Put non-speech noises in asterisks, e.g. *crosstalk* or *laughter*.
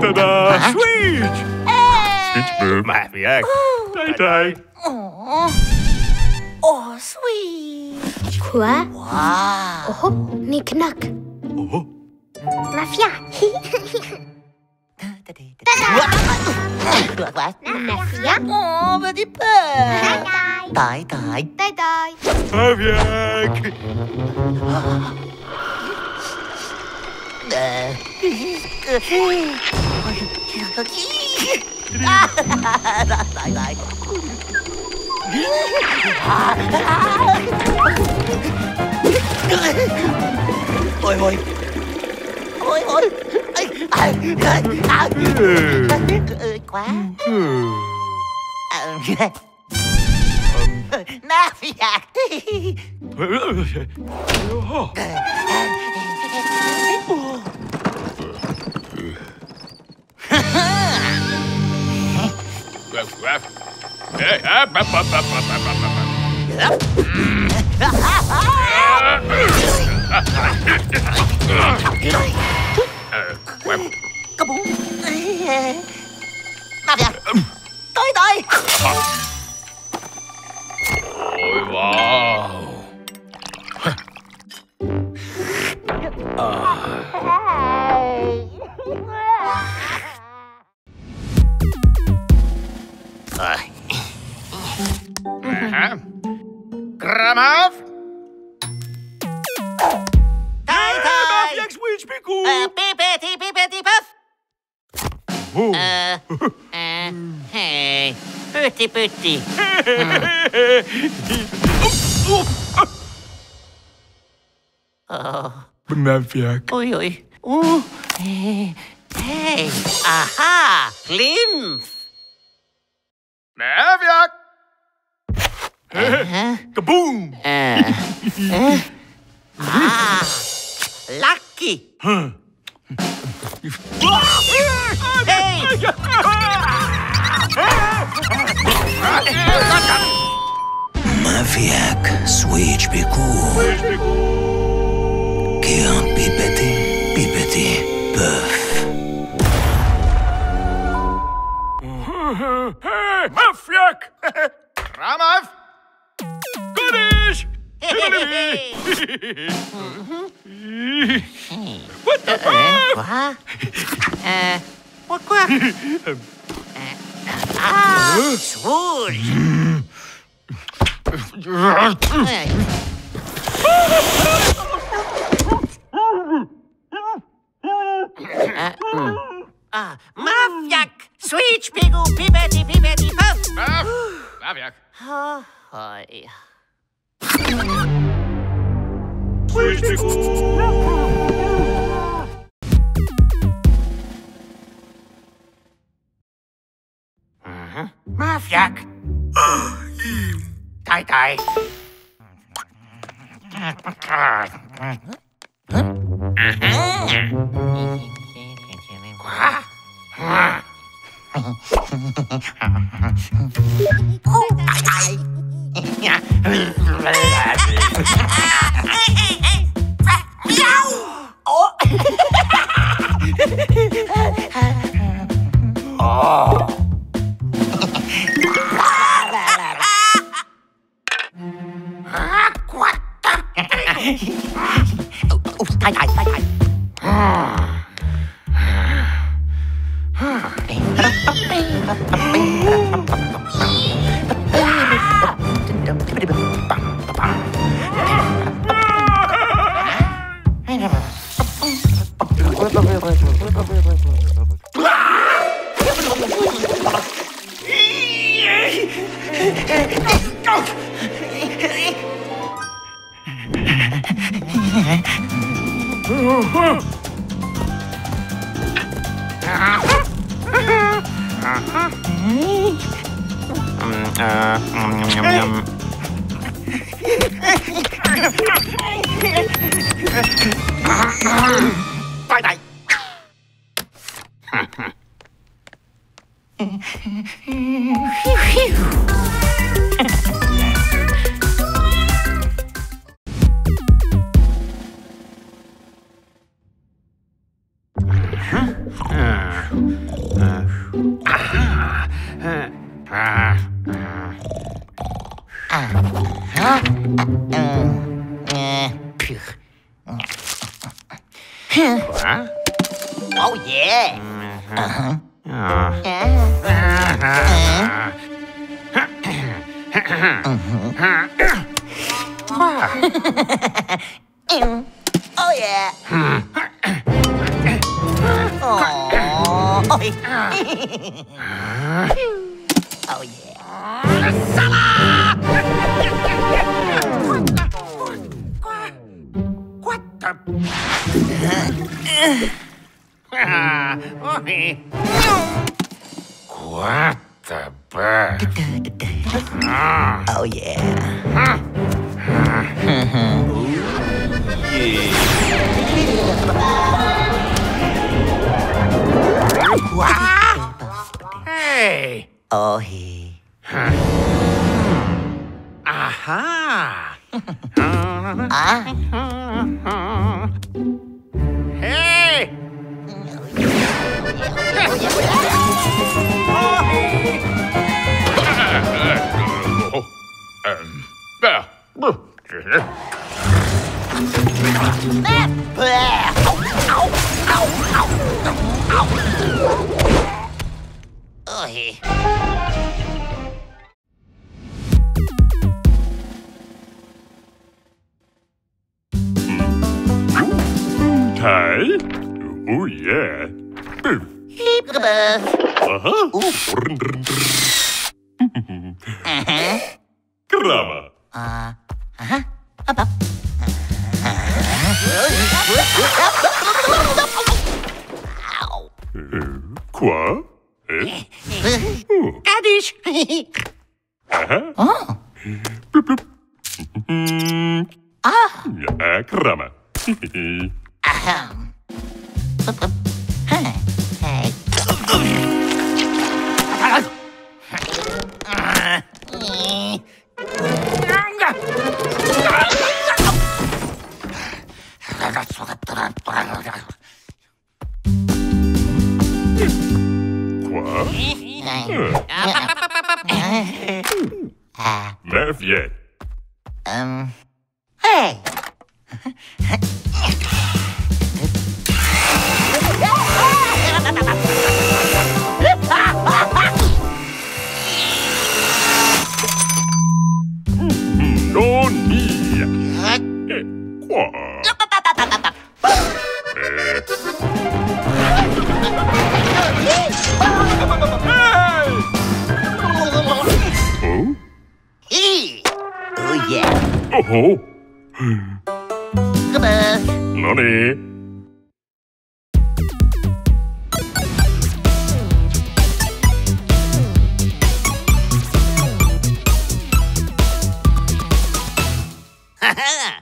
Tada! Switch! Sweet. babe. Jak? Daj, daj. O, Oh, sweet. Quoi? Wow. Oh, knick-knack. Oh. Mafia. Tada! *laughs* Mafia. O, będzie pek. Daj, daj. Daj, daj. Daj, daj. Pawiak. À, lại lại à, à. ôi. Ôi ôi. Ôi à, à, à. quá. Ờ. Na fiat Kaboom! Nào kìa! Tới tới! Olaf? Taj, taj! jak słyczpiku! E, pipety, Puff. paf! O. E, e, hej, pyty, pyty. Mafiak. Oj, oj. Uh. *laughs* Hej, *laughs* aha, Klimpf. Mafiak. Uh -huh. Kaboom! Uh. uh. Ah, lucky! Huh. hey! Maviac, switch be cool. Switch be cool. Can't be mm -hmm. what the uh, uh, uh, Quoi euh, Pourquoi Ah Rouge Ah, Mafjak! Switch, pigu, pibeti, pibeti, puff! Maf! Mafjak! Oh, hoi. Please be cool. Mhm. Tai tai. Oh, tai tai. Rau Ủa oh. à, Quá tâm Ôi, tay tay tay tay Ah! Oh yeah. *laughs* Oh yeah. Oh. yeah. What the bird? Oh yeah. Hey! Oh he. Aha! à hey! Aham. Aha. Uf. Aha. Krama. Ah. Aha. Apa. Quoi? Eh? Oh. Cabbage. Oh. Ah. Ja, krama. Ma viette. Um. Hey. Non ni. Eh, quoi? ほう 까봐 なに 하하